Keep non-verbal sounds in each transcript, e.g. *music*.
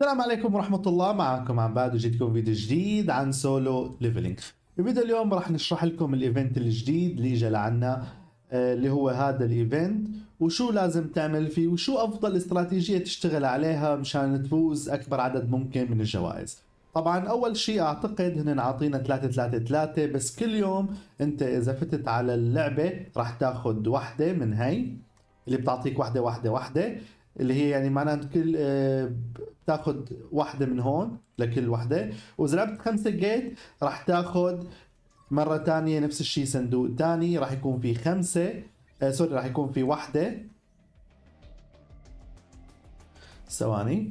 السلام عليكم ورحمة الله. معكم عباد وجيتكم فيديو جديد عن Solo Leveling. في فيديو اليوم راح نشرح لكم ال event الجديد اللي اجى لعنا آه، اللي هو هذا ال event وشو لازم تعمل فيه وشو أفضل استراتيجية تشتغل عليها مشان تفوز أكبر عدد ممكن من الجوائز. طبعا أول شيء أعتقد هن عاطينا 3 3 3 بس كل يوم أنت إذا فتت على اللعبة راح تاخذ وحدة من هي اللي بتعطيك وحدة وحدة وحدة اللي هي يعني معناته كل بتاخذ واحدة من هون لكل وحدة وإذا لعبت خمسة جيت راح تاخذ مرة تانية نفس الشيء صندوق تاني راح يكون في خمسة آه سوري راح يكون في وحدة ثواني.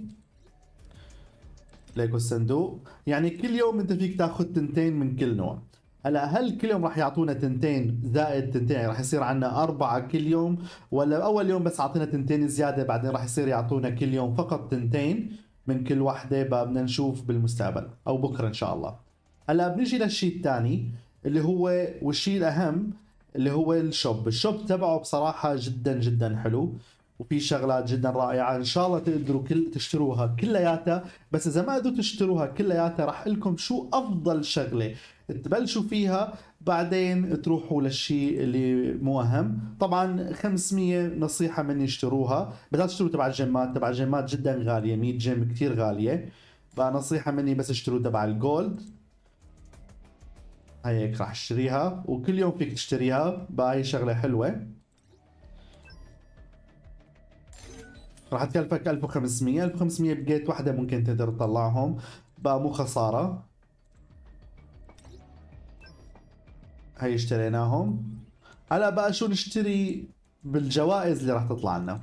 ليكو الصندوق. يعني كل يوم أنت فيك تاخذ تنتين من كل نوع. هلا هل كل يوم راح يعطونا تنتين زائد تنتين؟ يعني راح يصير عندنا أربعة كل يوم ولا أول يوم بس أعطينا تنتين زيادة بعدين راح يصير يعطونا كل يوم فقط تنتين؟ من كل وحدة بدنا نشوف بالمستقبل. أو بكرة إن شاء الله. هلا بنيجي للشيء الثاني اللي هو والشيء الأهم اللي هو الشوب. الشوب تبعه بصراحة جدا جدا حلو. وفي شغلات جدا رائعة. إن شاء الله تقدروا كل تشتروها كلياتها. بس إذا ما قدرتوا تشتروها كلياتها راح لكم شو أفضل شغلة تبلشوا فيها بعدين تروحوا للشيء اللي مو أهم. طبعا 500 نصيحة مني اشتروها بس لا تشتروا تبع الجيمات تبع الجيمات جدا غالية 100 جيم كثير غالية. بقى نصيحه مني بس اشتروا تبع ال gold. هاي هيك راح اشتريها وكل يوم فيك تشتريها. هي شغلة حلوة. راح تكلفك 1500 1500 ب gate واحدة ممكن تقدر تطلعهم. بقى مو خسارة. هي اشتريناهم. هلا بقى شو نشتري بالجوائز اللي راح تطلع لنا؟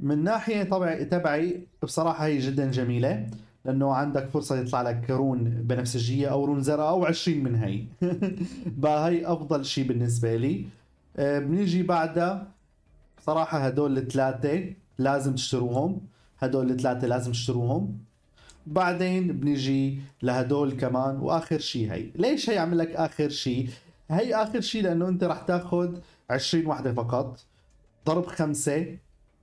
من ناحية طبعي تبعي بصراحة هي جدا جميلة لأنه عندك فرصة يطلع لك رون بنفسجية أو رون زرقاء أو 20 من هي *laughs* بقى هي أفضل شيء بالنسبة لي. آه، بنيجي بعدها. صراحة هدول الثلاثة لازم تشتروهم. هدول الثلاثة لازم تشتروهم. بعدين بنيجي لهدول كمان وآخر شيء هي. ليش هي عمل لك آخر شيء هي آخر شيء لأنه أنت راح تاخذ 20 وحدة فقط ضرب خمسة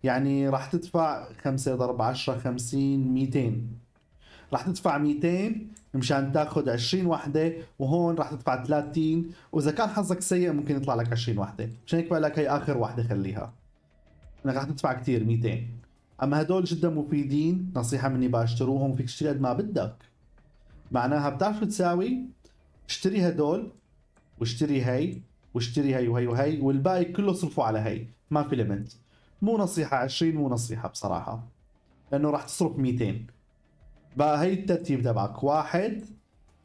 يعني راح تدفع خمسة ضرب 10 50 200 راح تدفع 200 مشان تاخذ 20 وحدة وهون راح تدفع 30 وإذا كان حظك سيء ممكن يطلع لك 20 وحدة. مشان هيك بقول لك هي آخر وحدة خليها. إنك راح تدفع كثير 200 اما هدول جدا مفيدين؟ نصيحة مني باشتروهم فيك تشتري قد ما بدك. معناها بتعرف تساوي؟ اشتري هدول واشتري هي واشتري هي وهي وهي والباقي كله صرفوا على هي. ما في ليمت مو نصيحة 20 مو نصيحة بصراحة. لأنه راح تصرف 200 بقى هي الترتيب تبعك واحد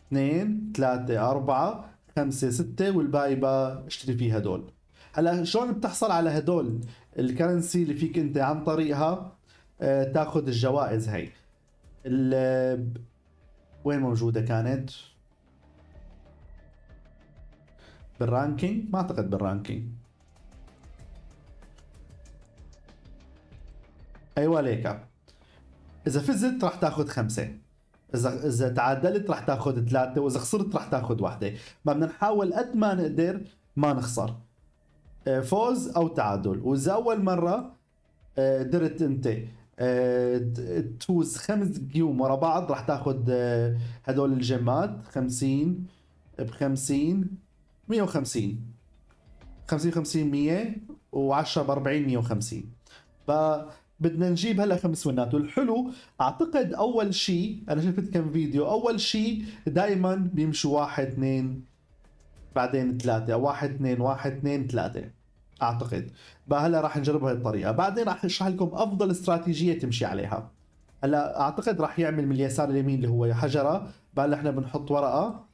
اثنين ثلاثة أربعة خمسة ستة والباقي بقى اشتري فيه هدول. هلأ شلون بتحصل على هدول؟ ال currency اللي فيك أنت عن طريقها تاخذ الجوائز هي. وين موجودة كانت؟ بال ranking؟ ما أعتقد بال ranking. أيوه ليك. إذا فزت راح تاخذ خمسة. إذا إذا تعادلت راح تاخذ ثلاثة وإذا خسرت راح تاخذ واحدة. ما بدنا نحاول قد ما نقدر ما نخسر. آه، فوز أو تعادل. وإذا أول مرة آه، قدرت أنت. آه، تفوز خمس جيوم ورا بعض راح تاخذ هدول الجيمات 50 ب 50 150 50 50 100 و10 ب 40 150 فبدنا نجيب هلا خمس ونات. والحلو أعتقد أول شيء أنا شفت كم فيديو أول شيء دائما بيمشوا واحد اثنين بعدين ثلاثة واحد اثنين واحد اثنين ثلاثة. أعتقد. بقى هلا راح نجرب هاي الطريقة. بعدين راح اشرح لكم أفضل استراتيجية تمشي عليها. هلا أعتقد راح يعمل من اليسار اليمين اللي هو حجرة. بقى إحنا بنحط ورقة.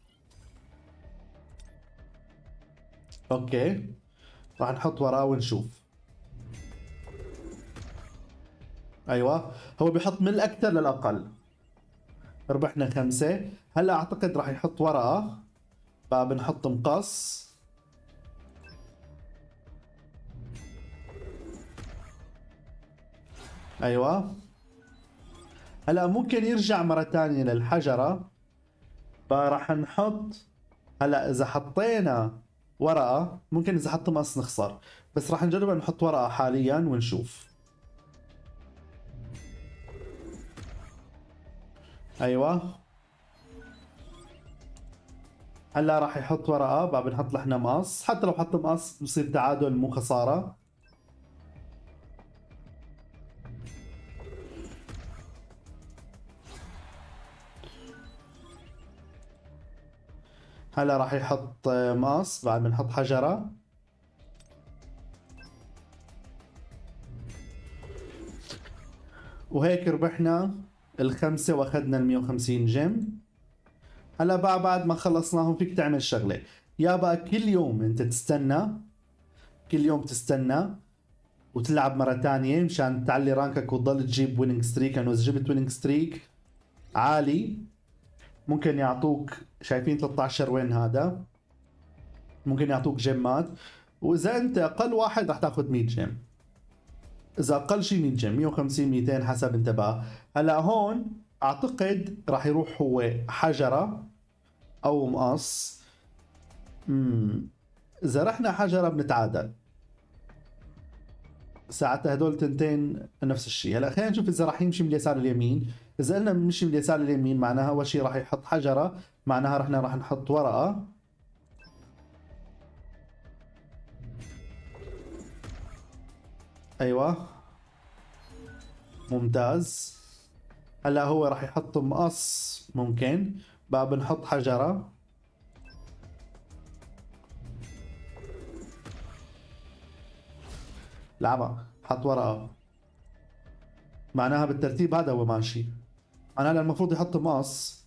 أوكي. راح نحط ورقة ونشوف. أيوه. هو بيحط من الأكثر للأقل. ربحنا خمسة. هلا أعتقد راح يحط ورقة. بقى بنحط مقص. أيوه. هلا ممكن يرجع مرة ثانية للحجرة. فراح نحط هلا إذا حطينا ورقة ممكن إذا حط مقص نخسر بس راح نجرب نحط ورقة حاليا ونشوف. أيوه. هلا راح يحط ورقة بقى بنحط لحنا مقص. حتى لو حط مقص بصير تعادل مو خسارة. هلا راح يحط مقص بعد بنحط حجرة. وهيك ربحنا الخمسة وأخذنا ال 150 gem. هلا بقى بعد ما خلصناهم فيك تعمل شغلة. يا بقى كل يوم انت تستنى كل يوم تستنى وتلعب مرة تانية مشان تعلي rank ك وتضل تجيب winning streak لأنه إذا جبت winning streak عالي ممكن يعطوك شايفين 13 وين هذا؟ ممكن يعطوك gem ات وإذا أنت أقل واحد رح تاخذ 100 gem إذا أقل شيء 100 جيم 150 200 حسب انت بقى هلا هون أعتقد راح يروح هو حجرة أو مقص. امم إذا رحنا حجرة بنتعادل. ساعتها هدول تنتين نفس الشيء هلا خلينا نشوف إذا راح يمشي من اليسار لليمين. اذا قلنا بنمشي من اليسار لليمين معناها أول شيء راح يحط حجرة معناها رحنا راح نحط ورقة. أيوه. ممتاز. هلا هو راح يحط مقص ممكن. بقى بنحط حجرة. لعبة. حط ورقة. معناها بالترتيب هذا هو ماشي. أنا هلا المفروض يحط مقص.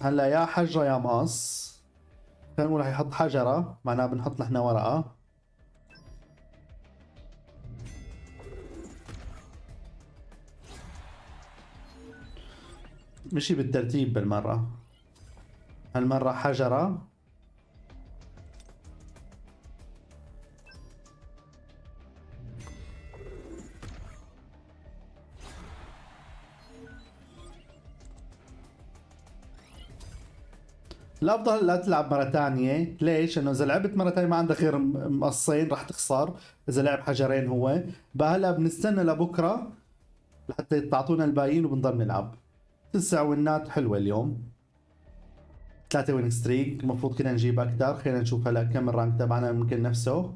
هلأ يا حجرة يا مقص. خلينا نقول يحط حجرة معناها بنحط نحن ورقة. مشي بالترتيب بالمرة. هالمرة حجرة. الافضل لا تلعب مرة ثانية ليش؟ انه إذا لعبت مرة ثانية ما عندك غير مقصين رح تخسر. إذا لعب حجرين هو. بقى هلا بنستنى لبكرة لحتى تعطونا الباقيين وبنضل نلعب. تسع win ات حلوة اليوم. ثلاثة win streak المفروض كنا نجيب أكثر. خلينا نشوف هلا كم ال rank تبعنا ممكن نفسه.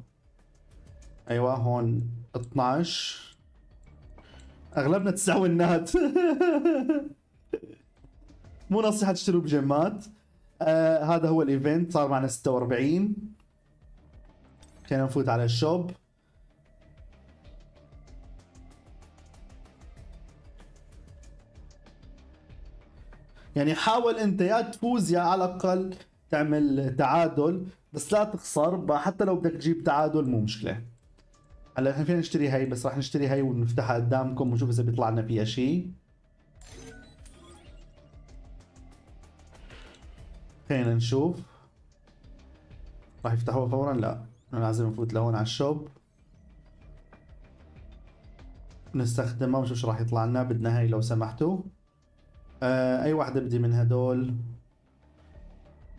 أيوه هون 12 أغلبنا تسع win ات *laughs* مو نصيحة تشتروا بجيمات. آه هذا هو الإيفنت صار معنا 46 خلينا نفوت على الشوب. يعني حاول أنت يا تفوز يا على الأقل تعمل تعادل بس لا تخسر حتى لو بدك تجيب تعادل مو مشكلة. هلأ إحنا فينا نشتري هي بس راح نشتري هي ونفتحها قدامكم ونشوف إذا بيطلع لنا فيها شيء خلينا نشوف. راح يفتحوها فورا؟ لا. لازم نفوت لهون على الشوب. نستخدمها ونشوف شو راح يطلع لنا بدنا هاي لو سمحتوا. آه أي واحدة بدي من هدول؟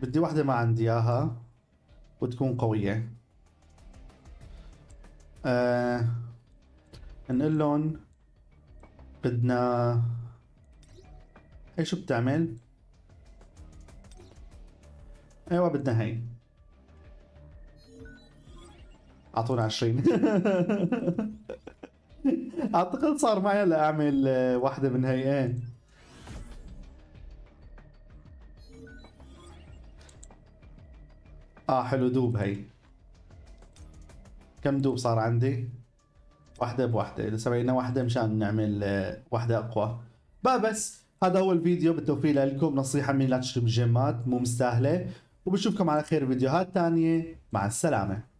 بدي واحدة ما عندي إياها وتكون قوية. آه نقول لهم بدنا هي شو بتعمل؟ أيوه بدنا هي أعطونا 20 *laughs* أعتقد صار معي هلا أعمل آه، واحدة من هيئين آه حلو دوب هي. كم دوب صار عندي؟ واحدة بواحدة. إذا سوينا واحدة مشان نعمل آه، واحدة أقوى. بقى بس هذا هو الفيديو. بالتوفيق لكم. نصيحة مني لا تشتروا جيمات مو مستاهلة. وبشوفكم على خير فيديوهات تانية. مع السلامة.